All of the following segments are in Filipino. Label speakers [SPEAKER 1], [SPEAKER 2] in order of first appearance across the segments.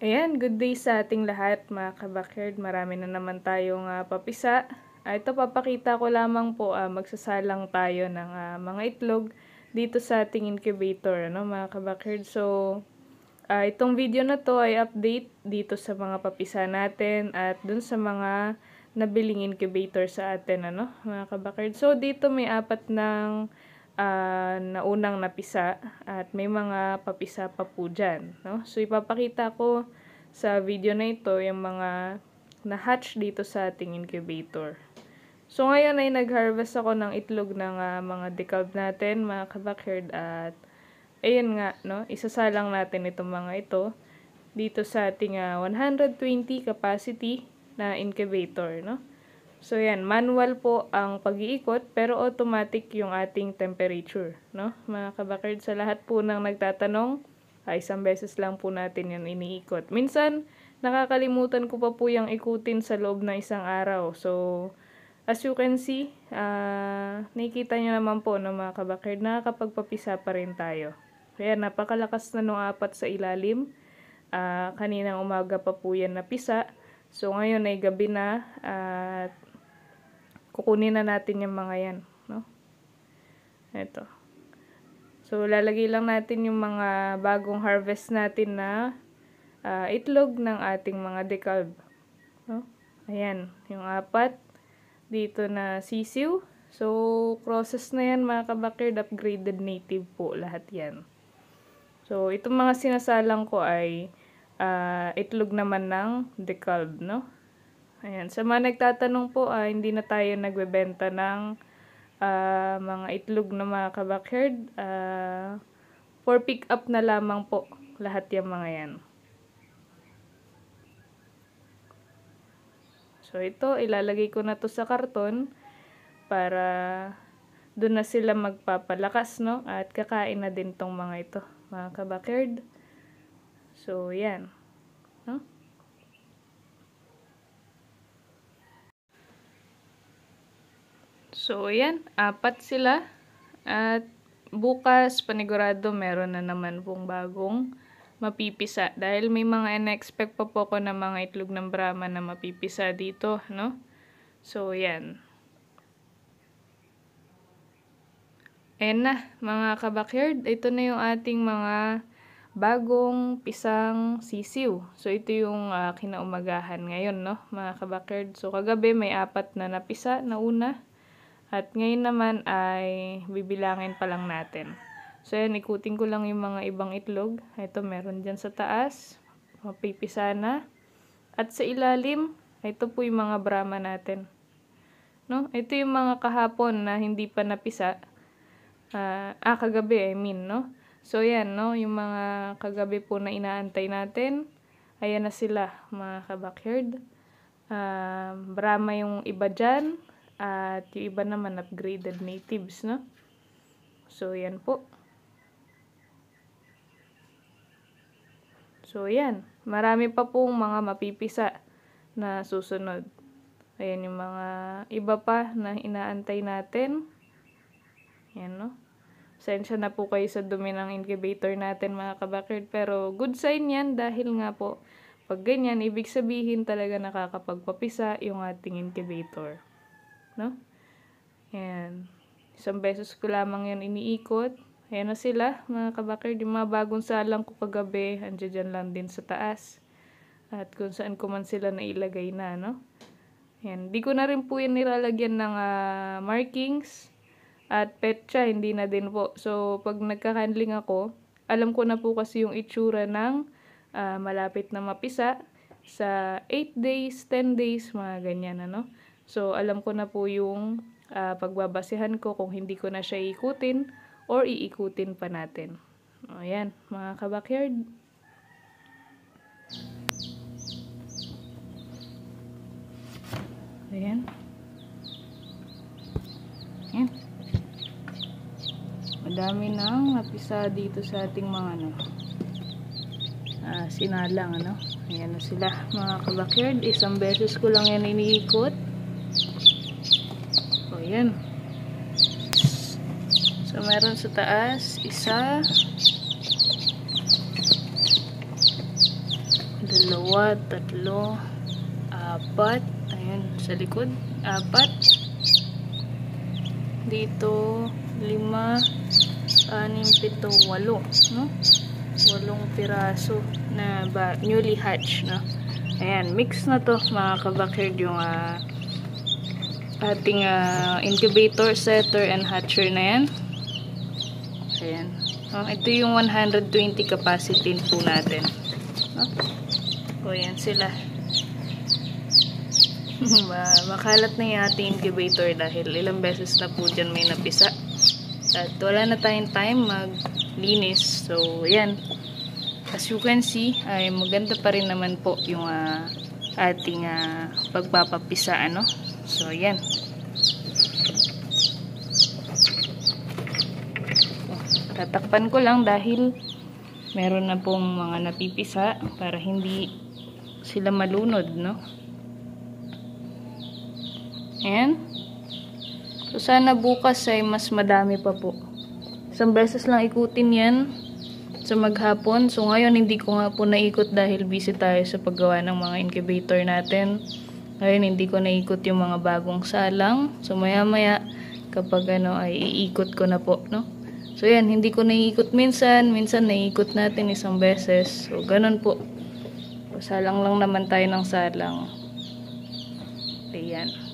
[SPEAKER 1] Ayan, good day sa ating lahat mga kabakyard. Marami na naman tayong uh, papisa. Uh, ito papakita ko lamang po, uh, magsasalang tayo ng uh, mga itlog dito sa ating incubator, ano, mga kabakyard. So, uh, itong video na to ay update dito sa mga papisa natin at dun sa mga nabiling incubator sa atin, ano, mga kabakyard. So, dito may apat ng uh, na unang napisa at may mga papisa pa po dyan. No? So, ipapakita ko sa video na ito yung mga na-hatch dito sa ating incubator. So, ngayon ay nag-harvest ako ng itlog ng uh, mga decalb natin, mga kabackyard, at ayun nga, no, isasalang natin itong mga ito dito sa ating uh, ah, 120 capacity na incubator, no. So, yan, manual po ang pag-iikot, pero automatic yung ating temperature, no? Mga kabakard, sa lahat po ng nagtatanong, ay isang beses lang po natin yan iniikot. Minsan, nakakalimutan ko pa po yung ikutin sa loob ng isang araw. So, as you can see, uh, nakikita nyo naman po, no, mga kabakard, nakakapagpapisa pa rin tayo. Kaya napakalakas na nung apat sa ilalim. Uh, kaninang umaga pa po yan napisa. So, ngayon ay gabi na at uh, kukunin na natin yung mga yan, no? Ito. So, lalagay lang natin yung mga bagong harvest natin na uh, itlog ng ating mga decalb. No? Ayan, yung apat. Dito na sisiw. So, process na yan mga kabakerd, upgraded native po lahat yan. So, itong mga sinasalang ko ay uh, itlog naman ng decalb, no? Ayan. Sa mga nagtatanong po, uh, hindi na tayo nagbebenta ng uh, mga itlog na mga kabakherd. Uh, for pick up na lamang po lahat yung mga yan. So, ito, ilalagay ko na to sa karton para doon na sila magpapalakas, no? At kakain na din tong mga ito, mga kabakherd. So, yan. No? So, ayan, apat sila. At bukas, panigurado, meron na naman pong bagong mapipisa. Dahil may mga in-expect pa po ko na mga itlog ng Brahma na mapipisa dito, no? So, ayan. Ayan na, mga kabakyard. Ito na yung ating mga bagong pisang sisiw. So, ito yung uh, kinaumagahan ngayon, no? Mga kabakyard. So, kagabi may apat na napisa na una. At ngayon naman ay bibilangin pa lang natin. So, yan, ikutin ko lang yung mga ibang itlog. Ito, meron dyan sa taas. Mapipisa na. At sa ilalim, ito po yung mga brahma natin. No? Ito yung mga kahapon na hindi pa napisa. Uh, ah, kagabi, I mean, no? So, yan, no? Yung mga kagabi po na inaantay natin. Ayan na sila, mga kabakyard. Uh, brahma yung iba dyan. At yung iba naman upgraded natives, no? So, yan po. So, yan. Marami pa pong mga mapipisa na susunod. Ayan yung mga iba pa na inaantay natin. Yan, no? Sensya na po kayo sa dumi ng incubator natin, mga kabakard. Pero, good sign yan dahil nga po, pag ganyan, ibig sabihin talaga nakakapagpapisa yung ating incubator no? Ayan. Isang beses ko lamang yan iniikot. Ayan na sila, mga kabakar. Yung mga bagong salang ko kagabi, andyan lang din sa taas. At kung saan ko man sila nailagay na, no? Ayan. Di ko na rin po yan nilalagyan ng uh, markings. At petsa, hindi na din po. So, pag nagka-handling ako, alam ko na po kasi yung itsura ng uh, malapit na mapisa sa 8 days, 10 days, mga ganyan, ano? So, alam ko na po yung uh, pagbabasihan ko kung hindi ko na siya ikutin or iikutin pa natin. O, yan, mga kabakyard. Ayan. Ayan. Madami nang napisa dito sa ating mga ano, uh, sinalang ano. Ayan na sila mga kabakyard. Isang beses ko lang yan iniikot. Ayan. So, meron sa taas, isa. dalawa, tatlo, apat, ayan, sa likod, apat, dito, lima, anim, pito, walo, no? Walong piraso na ba, newly hatched, no? Ayan, mix na to, mga kabakerd, yung uh, ating uh, incubator, setter, and hatcher na yan. Ayan. Oh, ito yung 120 capacity po natin. No? O, yan sila. Makalat na yung ating incubator dahil ilang beses na po dyan may napisa. At wala na tayong time maglinis. So, yan. As you can see, ay maganda pa rin naman po yung uh, ating uh, pagpapapisa, ano. So, yan. Tatakpan ko lang dahil meron na pong mga napipisa para hindi sila malunod, no? Ayan. So, sana bukas ay mas madami pa po. Isang beses lang ikutin yan sa maghapon. So, ngayon hindi ko nga po naikot dahil busy tayo sa paggawa ng mga incubator natin. Ngayon, hindi ko naikot yung mga bagong salang. So, maya-maya, kapag ano, ay iikot ko na po, no? So, yan, hindi ko naiikot minsan. Minsan, naiikot natin isang beses. So, ganun po. Salang lang naman tayo ng salang. Ayan.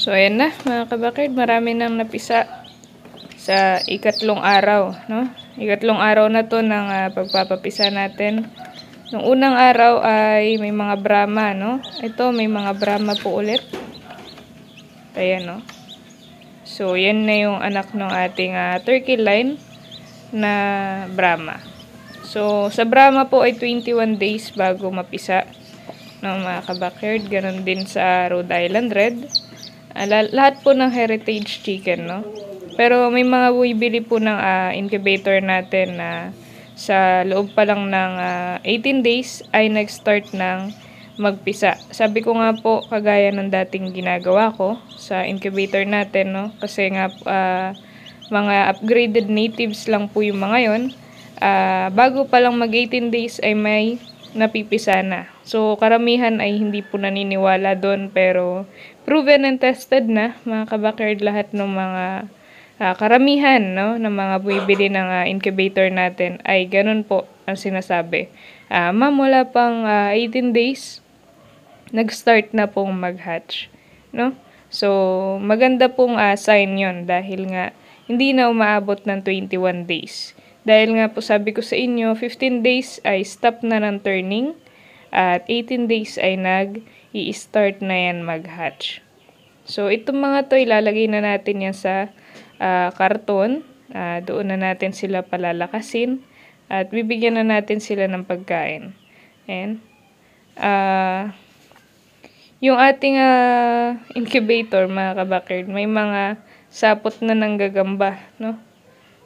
[SPEAKER 1] So, ayan na, mga kabakard. Marami nang napisa sa ikatlong araw, no? Ikatlong araw na to ng uh, pagpapapisa natin. Nung unang araw ay may mga brahma, no? Ito, may mga brahma po ulit. Ayan, no? So, yan na yung anak ng ating uh, turkey line na brahma. So, sa brahma po ay 21 days bago mapisa ng mga kabakard. Ganon din sa Rhode Island Red. Uh, lahat po ng heritage chicken, no? Pero may mga bumibili po ng uh, incubator natin na uh, sa loob pa lang ng uh, 18 days ay nag-start ng magpisa. Sabi ko nga po, kagaya ng dating ginagawa ko sa incubator natin, no? Kasi nga, uh, mga upgraded natives lang po yung mga yon. Uh, bago pa lang mag 18 days ay may napipisa na. So, karamihan ay hindi po naniniwala doon pero proven and tested na mga kabakard lahat ng mga uh, karamihan no, ng mga bumibili ng uh, incubator natin ay ganun po ang sinasabi. Uh, ma'am, wala pang uh, 18 days, nag-start na pong mag-hatch. No? So, maganda pong uh, sign yon dahil nga hindi na umaabot ng 21 days. Dahil nga po sabi ko sa inyo, 15 days ay stop na ng turning at 18 days ay nag i-start na yan mag-hatch. So, itong mga to ilalagay na natin yan sa uh, karton. Uh, doon na natin sila palalakasin at bibigyan na natin sila ng pagkain. And, uh, yung ating uh, incubator, mga kabakard, may mga sapot na nanggagamba, no?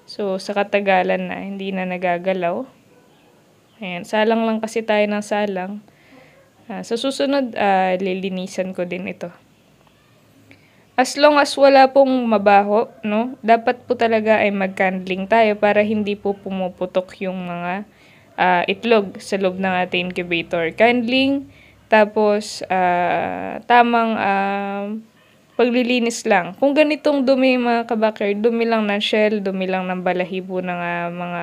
[SPEAKER 1] So, sa katagalan na, hindi na nagagalaw. Ayan, salang lang kasi tayo ng salang. Uh, sa susunod, uh, lilinisan ko din ito. As long as wala pong mabaho, no, dapat po talaga ay mag-candling tayo para hindi po pumuputok yung mga uh, itlog sa loob ng ating incubator. Candling, tapos uh, tamang uh, paglilinis lang. Kung ganitong dumi mga kabakar, dumi lang ng shell, dumi lang ng balahibo ng uh, mga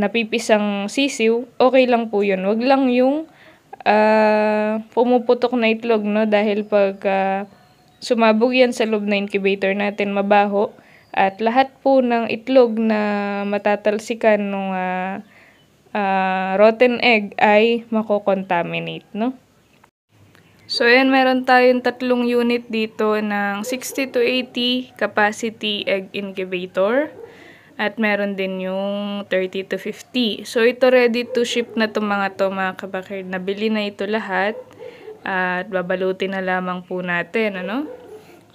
[SPEAKER 1] napipisang sisiw, okay lang po yun. Wag lang yung uh, pumuputok na itlog, no? Dahil pag uh, sumabog yan sa loob na incubator natin, mabaho. At lahat po ng itlog na matatalsikan ng uh, uh, rotten egg ay makokontaminate, no? So, ayan, meron tayong tatlong unit dito ng 60 to 80 capacity egg incubator. At meron din yung 30 to 50. So, ito ready to ship na to mga to mga kabakir. Nabili na ito lahat. At babalutin na lamang po natin, ano?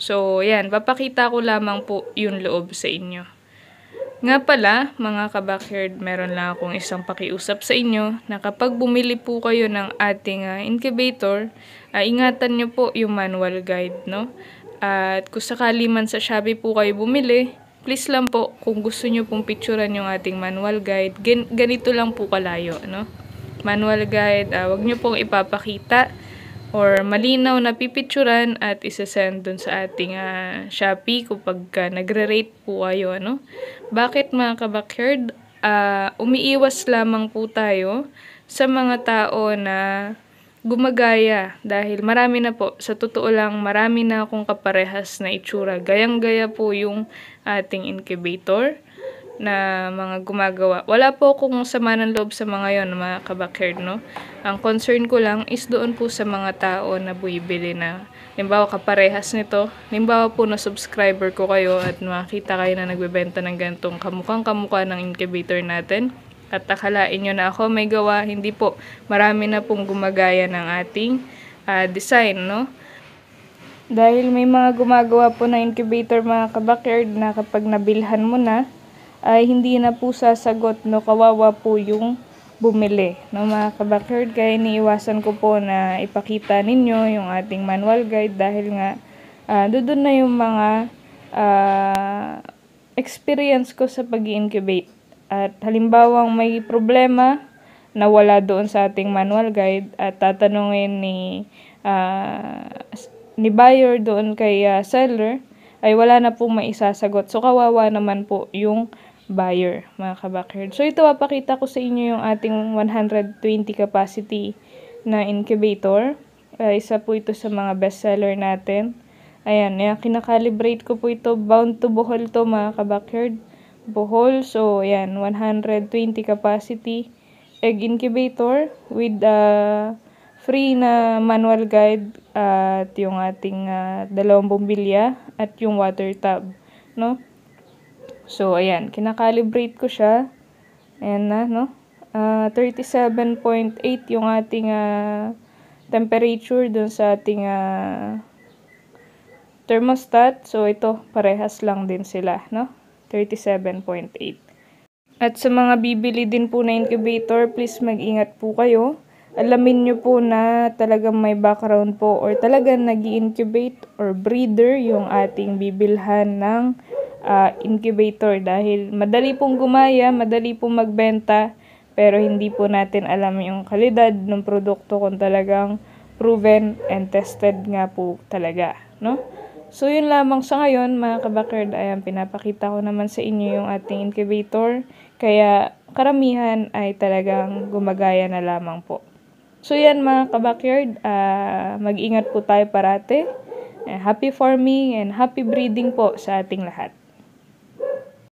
[SPEAKER 1] So, ayan, papakita ko lamang po yung loob sa inyo. Nga pala, mga kabakyard, meron lang akong isang pakiusap sa inyo na kapag bumili po kayo ng ating ah, incubator, ah, ingatan nyo po yung manual guide, no? At kung sakali man sa Shopee po kayo bumili, please lang po, kung gusto nyo pong picturean yung ating manual guide, gan- ganito lang po kalayo, no? Manual guide, ah, wag nyo pong ipapakita or malinaw na pipicturan at isasend dun sa ating ah, Shopee kapag ka nagre-rate po kayo, ano? Bakit mga kabakyard? Ah, umiiwas lamang po tayo sa mga tao na gumagaya dahil marami na po, sa totoo lang, marami na akong kaparehas na itsura. Gayang-gaya po yung ating incubator na mga gumagawa. Wala po akong sama ng loob sa mga yon mga kabakyard, no? Ang concern ko lang is doon po sa mga tao na buibili na Limbawa, kaparehas nito. Limbawa po na subscriber ko kayo at makita kayo na nagbebenta ng ganitong kamukhang kamukha ng incubator natin. At akalain nyo na ako may gawa. Hindi po. Marami na pong gumagaya ng ating ah, design, no? Dahil may mga gumagawa po ng incubator mga kabakyard na kapag nabilhan mo na, ay hindi na po sasagot, no? Kawawa po yung bumili, no mga kabakyard. Kaya iniiwasan ko po na ipakita ninyo yung ating manual guide dahil nga ah, doon na yung mga ah, experience ko sa pag incubate At halimbawang may problema na wala doon sa ating manual guide at tatanungin ni ah, ni buyer doon kay ah, seller ay wala na pong maisasagot. So kawawa naman po yung buyer, mga kabakyard. So ito papakita ko sa inyo yung ating 120 capacity na incubator. Uh, isa po ito sa mga bestseller natin. Ayan, yan, kinakalibrate ko po ito. Bound to Bohol to mga kabakyard. Bohol, so ayan, 120 capacity egg incubator with uh, free na manual guide at yung ating uh, dalawang bombilya at yung water tub, no? So, ayan, kinakalibrate ko siya. Ayan na, no? Uh, 37.8 yung ating uh, temperature dun sa ating uh, thermostat. So, ito, parehas lang din sila, no? 37.8. At sa mga bibili din po na incubator, please mag-ingat po kayo. Alamin nyo po na talagang may background po or talagang nag incubate or breeder yung ating bibilhan ng uh, incubator dahil madali pong gumaya, madali pong magbenta, pero hindi po natin alam yung kalidad ng produkto kung talagang proven and tested nga po talaga, no? So, yun lamang sa ngayon, mga kabakard, ayan, pinapakita ko naman sa inyo yung ating incubator. Kaya, karamihan ay talagang gumagaya na lamang po. So, yan mga kabakyard, uh, mag-ingat po tayo parate. Uh, happy farming and happy breeding po sa ating lahat.